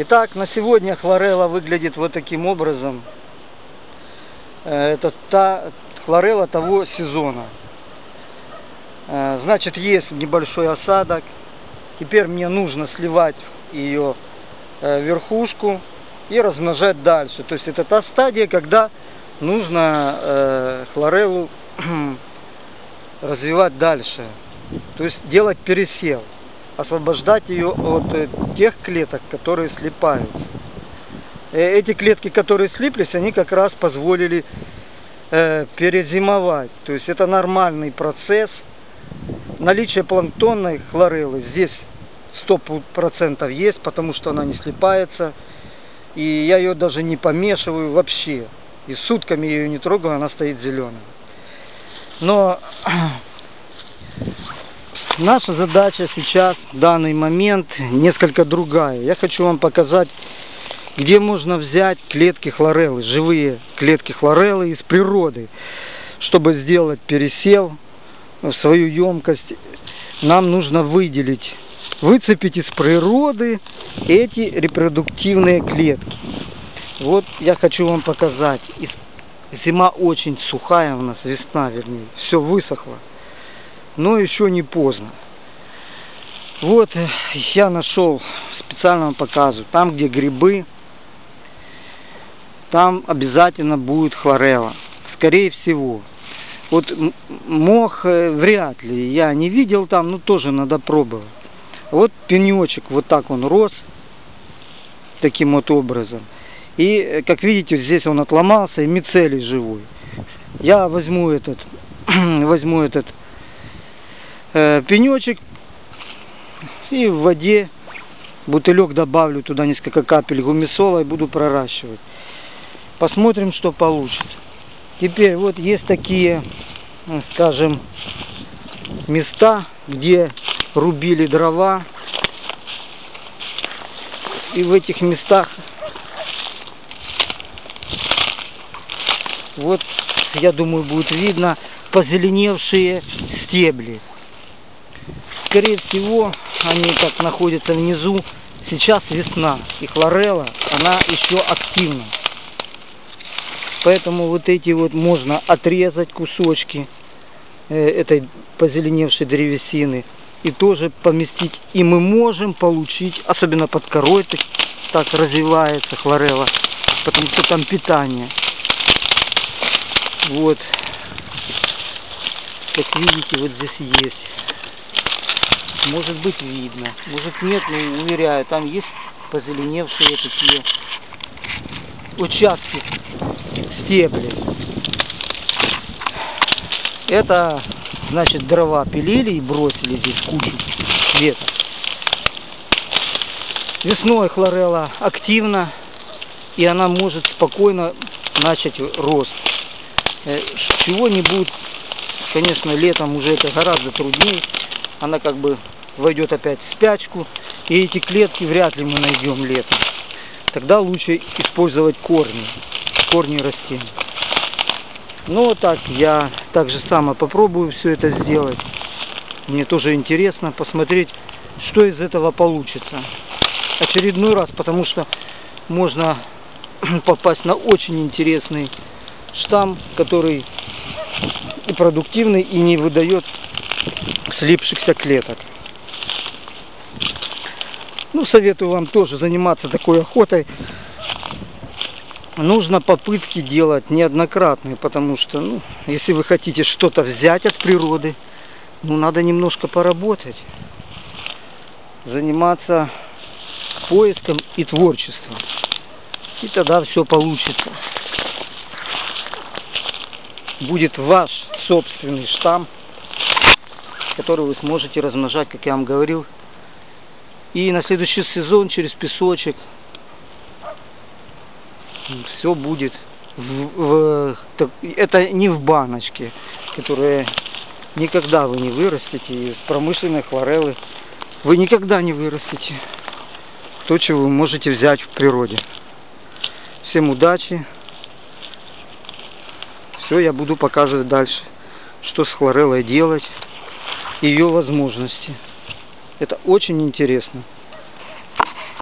Итак, на сегодня хлорелла выглядит вот таким образом. Э, Это та хлорелла того сезона. Э, Значит, есть небольшой осадок. Теперь мне нужно сливать ее э, верхушку и размножать дальше. То есть это та стадия, когда нужно хлореллу развивать дальше. То есть делать пересел освобождать ее от э, тех клеток, которые слипаются. Э, Эти клетки, которые слиплись, они как раз позволили э, перезимовать. То есть это нормальный процесс. Наличие планктонной хлореллы здесь 100% есть, потому что она не слипается. И я ее даже не помешиваю вообще. И сутками ее не трогаю, она стоит зеленая. Но наша задача сейчас, в данный момент, несколько другая. Я хочу вам показать, где можно взять клетки хлореллы, живые клетки хлореллы из природы. Чтобы сделать пересел в свою емкость, нам нужно выделить, выцепить из природы эти репродуктивные клетки. Вот я хочу вам показать. Зима очень сухая у нас, весна вернее, все высохло но еще не поздно. Вот э, я нашел, специально вам показываю, там где грибы, там обязательно будет хлорелла, скорее всего. Вот мох э, вряд ли, я не видел там, но тоже надо пробовать. Вот пенечек, вот так он рос, таким вот образом. И, э, как видите, здесь он отломался, и мицелий живой. Я возьму этот, возьму этот пенечек и в воде бутылек добавлю туда несколько капель гумисола и буду проращивать. Посмотрим, что получится. Теперь вот есть такие, скажем, места, где рубили дрова. И в этих местах вот, я думаю, будет видно позеленевшие стебли скорее всего, они как находятся внизу. Сейчас весна, и хлорелла, она еще активна. Поэтому вот эти вот можно отрезать кусочки э, этой позеленевшей древесины и тоже поместить. И мы можем получить, особенно под корой так, так развивается хлорелла, потому что там питание. Вот. Как видите, вот здесь есть может быть видно, может нет, но уверяю, там есть позеленевшие такие участки стебли. Это, значит, дрова пилили и бросили здесь кучу веток. Весной хлорелла активна, и она может спокойно начать рост. Э, чего-нибудь, конечно, летом уже это гораздо труднее. Она как бы войдет опять в спячку, и эти клетки вряд ли мы найдем летом. Тогда лучше использовать корни, корни растений. Ну вот так, я так же само попробую все это сделать. Мне тоже интересно посмотреть, что из этого получится. Очередной раз, потому что можно попасть на очень интересный штамм, который и продуктивный, и не выдает слипшихся клеток. Ну, советую вам тоже заниматься такой охотой. Нужно попытки делать неоднократные, потому что, ну, если вы хотите что-то взять от природы, ну, надо немножко поработать. Заниматься поиском и творчеством. И тогда все получится. Будет ваш собственный штамм, который вы сможете размножать, как я вам говорил, и на следующий сезон через песочек все будет. В, в, так, это не в баночке, которые никогда вы не вырастете из промышленной хлореллы. Вы никогда не вырастете то, чего вы можете взять в природе. Всем удачи. Все, я буду показывать дальше, что с хлореллой делать, ее возможности. Это очень интересно.